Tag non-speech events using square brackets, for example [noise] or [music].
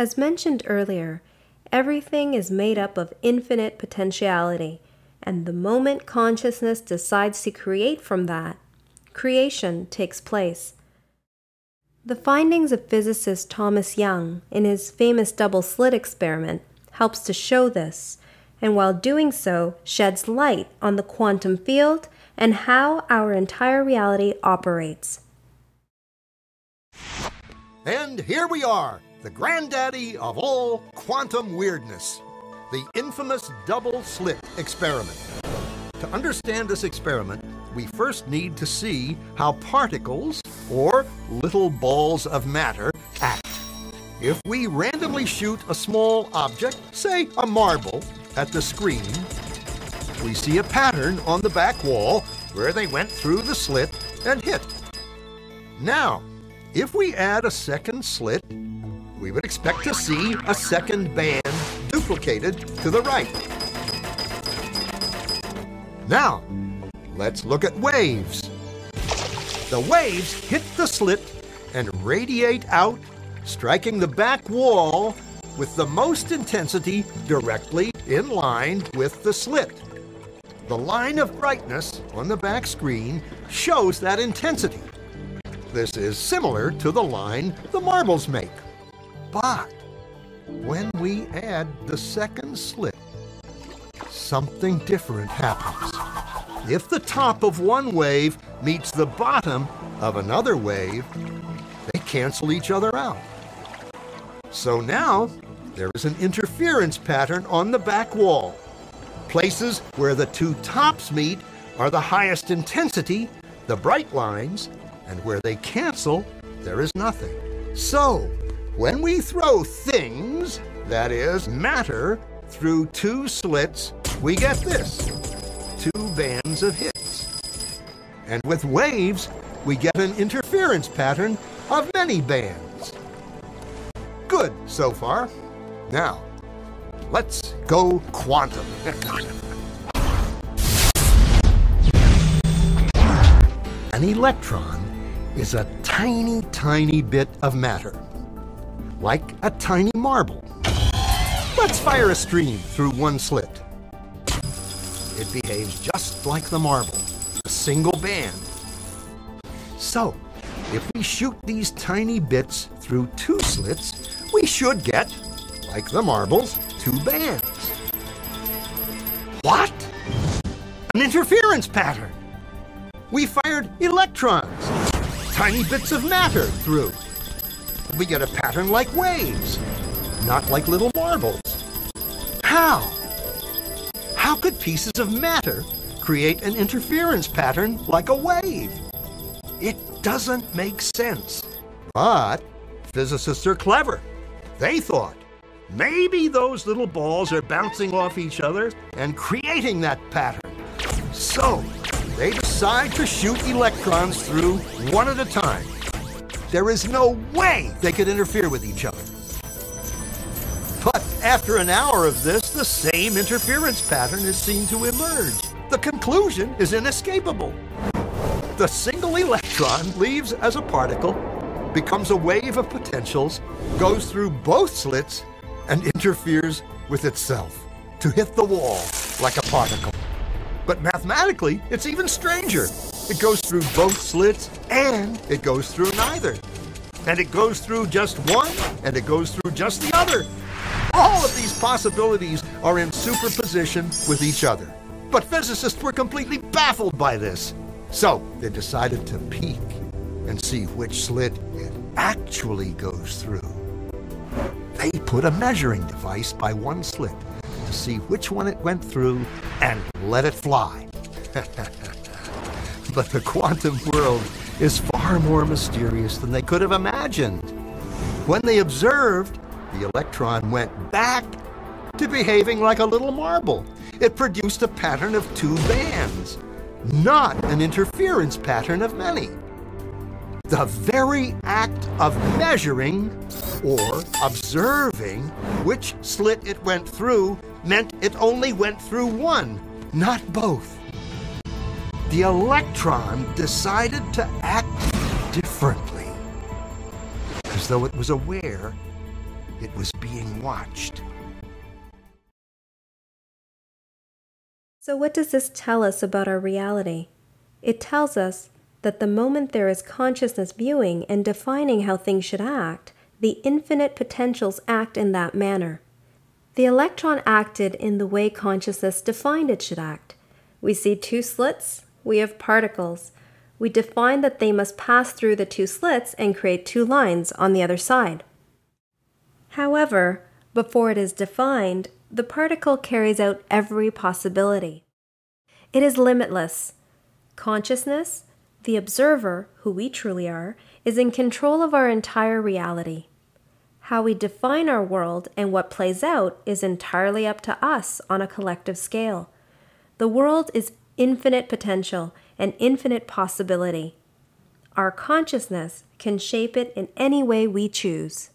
As mentioned earlier, everything is made up of infinite potentiality, and the moment consciousness decides to create from that, creation takes place. The findings of physicist Thomas Young in his famous double slit experiment helps to show this, and while doing so, sheds light on the quantum field and how our entire reality operates. And here we are, the granddaddy of all quantum weirdness, the infamous double slit experiment. To understand this experiment, we first need to see how particles, or little balls of matter, act. If we randomly shoot a small object, say a marble, at the screen, we see a pattern on the back wall where they went through the slit and hit. Now, if we add a second slit, we would expect to see a second band duplicated to the right. Now, let's look at waves. The waves hit the slit and radiate out, striking the back wall with the most intensity directly in line with the slit. The line of brightness on the back screen shows that intensity. This is similar to the line the marbles make. But when we add the second slit, something different happens. If the top of one wave meets the bottom of another wave, they cancel each other out. So now there is an interference pattern on the back wall. Places where the two tops meet are the highest intensity, the bright lines, and where they cancel, there is nothing. So, when we throw things, that is, matter, through two slits, we get this two bands of hits. And with waves, we get an interference pattern of many bands. Good so far. Now, let's go quantum. [laughs] An electron is a tiny, tiny bit of matter, like a tiny marble. Let's fire a stream through one slit. It behaves just like the marble, a single band. So, if we shoot these tiny bits through two slits, we should get like the marbles, two bands. What? An interference pattern. We fired electrons, tiny bits of matter through. We get a pattern like waves, not like little marbles. How? How could pieces of matter create an interference pattern like a wave? It doesn't make sense. But physicists are clever. They thought Maybe those little balls are bouncing off each other and creating that pattern. So, they decide to shoot electrons through one at a time. There is no way they could interfere with each other. But after an hour of this, the same interference pattern is seen to emerge. The conclusion is inescapable. The single electron leaves as a particle, becomes a wave of potentials, goes through both slits, and interferes with itself to hit the wall like a particle. But mathematically, it's even stranger. It goes through both slits and it goes through neither. And it goes through just one and it goes through just the other. All of these possibilities are in superposition with each other. But physicists were completely baffled by this. So they decided to peek and see which slit it actually goes through. They put a measuring device by one slit to see which one it went through and let it fly. [laughs] but the quantum world is far more mysterious than they could have imagined. When they observed, the electron went back to behaving like a little marble. It produced a pattern of two bands, not an interference pattern of many. The very act of measuring or observing which slit it went through meant it only went through one, not both. The electron decided to act differently, as though it was aware it was being watched. So, what does this tell us about our reality? It tells us that the moment there is consciousness viewing and defining how things should act, the infinite potentials act in that manner. The electron acted in the way consciousness defined it should act. We see two slits, we have particles. We define that they must pass through the two slits and create two lines on the other side. However, before it is defined, the particle carries out every possibility. It is limitless. Consciousness, the observer, who we truly are, is in control of our entire reality. How we define our world and what plays out is entirely up to us on a collective scale. The world is infinite potential and infinite possibility. Our consciousness can shape it in any way we choose.